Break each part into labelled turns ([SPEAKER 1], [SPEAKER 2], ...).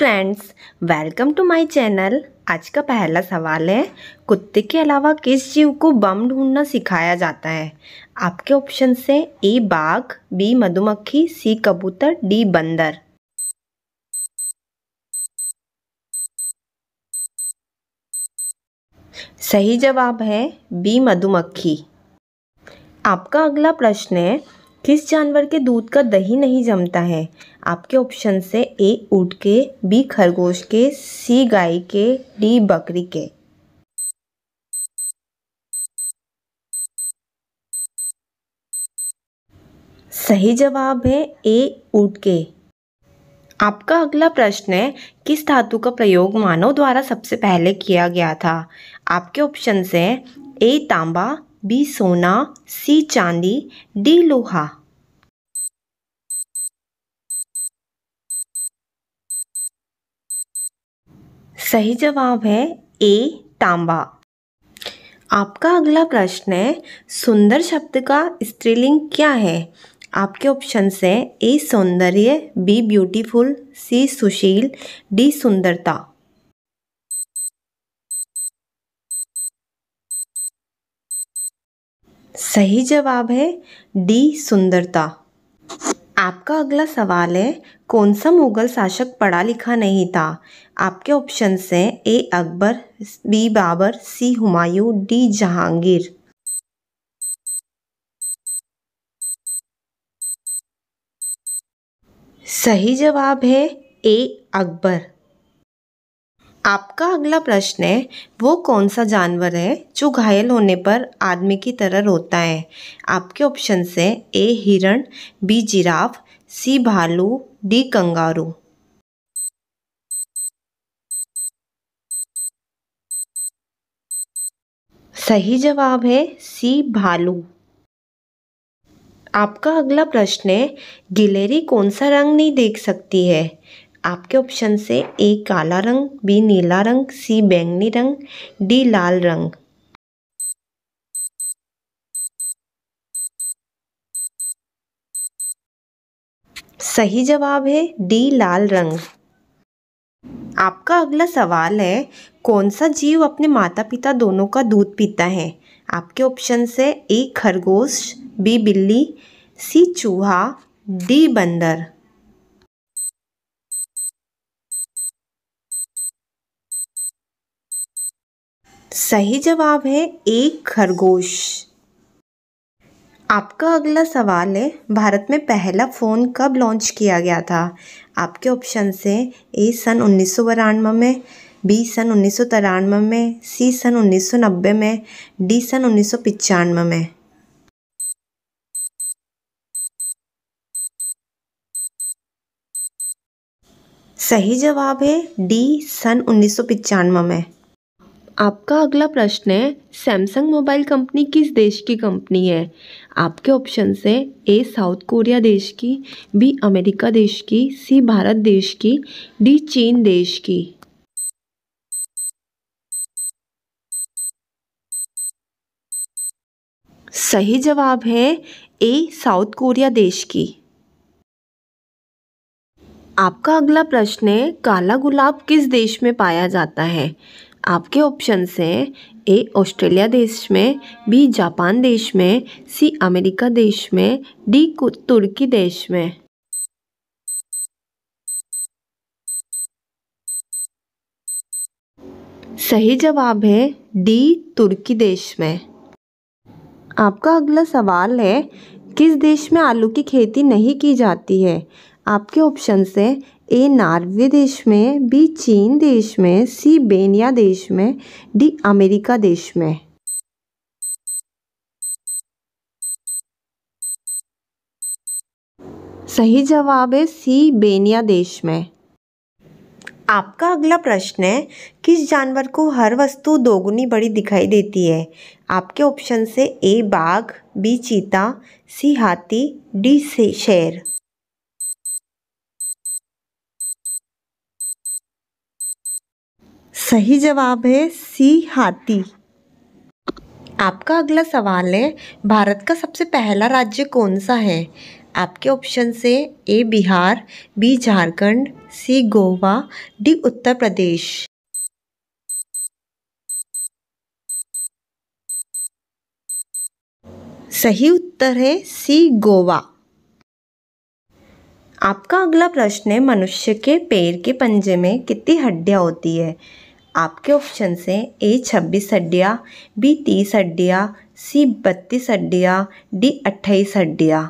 [SPEAKER 1] Friends welcome to my channel आज का पहला सवाल है, कुत्ते के अलावा किस जीव को बम ढूंढना सिखाया जाता है? आपके ऑप्शन से ए बाघ बी मधुमक्खी सी कबूतर डी बंदर। सही जवाब है बी मधुमक्खी। आपका अगला प्रश्न है किस जानवर के दूध का दही नहीं जमता है? आपके ऑप्शन से ए ऊँट के बी, खरगोश के, सी, गाय के, डी, बकरी के। सही जवाब है ए ऊँट के आपका अगला प्रश्न है, किस धातु का प्रयोग मानव द्वारा सबसे पहले किया गया था? आपके ऑप्शन से ए, तांबा बी सोना, सी चांदी, डी लोहा। सही जवाब है ए, तांबा। आपका अगला प्रश्न है, सुंदर शब्द का स्त्रीलिंग क्या है? आपके ऑप्शन है ए, सौंदर्य, बी ब्यूटीफुल सी, सुशील, डी, सुंदरता। सही जवाब है डी, सुंदरता। आपका अगला सवाल है, कौन सा मुगल शासक पढ़ा लिखा नहीं था? आपके ऑप्शन हैं A, Akbar, B, Babur, C, Humayun, D, Jahangir. सही जवाब है ए, अकबर। आपका अगला प्रश्न है, वो कौन सा जानवर है जो घायल होने पर आदमी की तरह रोता है? आपके ऑप्शन है, ए, हिरण, बी, जिराफ, सी, भालू, डी, कंगारू। सही जवाब है, सी, भालू। आपका अगला प्रश्न है, गिलेरी कौन सा रंग नहीं देख सकती है? आपके ऑप्शन से ए काला रंग बी नीला रंग सी बैंगनी रंग डी लाल रंग। सही जवाब है डी लाल रंग। आपका अगला सवाल है, कौन सा जीव अपने माता पिता दोनों का दूध पीता है? आपके ऑप्शन से ए खरगोश बी बिल्ली सी चूहा डी बंदर। सही जवाब है एक खरगोश। आपका अगला सवाल है, भारत में पहला फ़ोन कब लॉन्च किया गया था? आपके ऑप्शन से ए सन उन्नीस सौ में, बी सन उन्नीस सौ तिरानवे में, सी सन उन्नीस सौ नब्बे में, डी सन उन्नीस में। सही जवाब है डी सन उन्नीस में। आपका अगला प्रश्न है सैमसंग मोबाइल कंपनी किस देश की कंपनी है? आपके ऑप्शन से ए साउथ कोरिया देश की बी अमेरिका देश की सी भारत देश की डी चीन देश की। सही जवाब है ए साउथ कोरिया देश की। आपका अगला प्रश्न है, काला गुलाब किस देश में पाया जाता है? आपके ऑप्शन हैं ए, ऑस्ट्रेलिया देश में, बी, जापान देश में, सी, अमेरिका देश में, डी तुर्की देश में। सही जवाब है डी, तुर्की देश में। आपका अगला सवाल है, किस देश में आलू की खेती नहीं की जाती है? आपके ऑप्शन से ए नार्वे देश में, बी चीन देश में, सी बेनिया देश में, डी अमेरिका देश में। सही जवाब है सी बेनिया देश में। आपका अगला प्रश्न है, किस जानवर को हर वस्तु दोगुनी बड़ी दिखाई देती है? आपके ऑप्शन से ए बाघ, बी चीता, सी हाथी, डी से शेर। सही जवाब है सी, हाथी। आपका अगला सवाल है, भारत का सबसे पहला राज्य कौन सा है? आपके ऑप्शन से A Bihar B Jharkhand C Goa D Uttar Pradesh. सही उत्तर है सी गोवा। आपका अगला प्रश्न है, मनुष्य के पैर के पंजे में कितनी हड्डियाँ होती है? आपके ऑप्शन हैं ए छब्बीस हड्डियाँ बी तीस हड्डियाँ सी बत्तीस हड्डियाँ डी अट्ठाईस हड्डियाँ।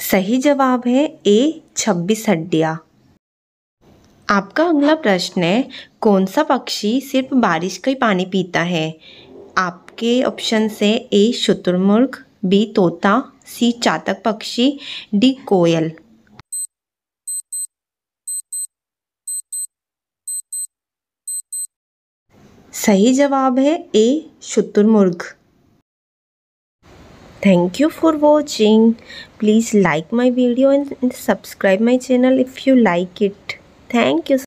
[SPEAKER 1] सही जवाब है ए छब्बीस हड्डियाँ। आपका अगला प्रश्न है, कौन सा पक्षी सिर्फ़ बारिश का ही पानी पीता है? आपके ऑप्शन से ए शुतुरमुर्ग बी तोता सी चातक पक्षी डी कोयल। सही जवाब है ए, शुतुरमुर्ग। Thank you for watching please like my video and subscribe my channel if you like it thank you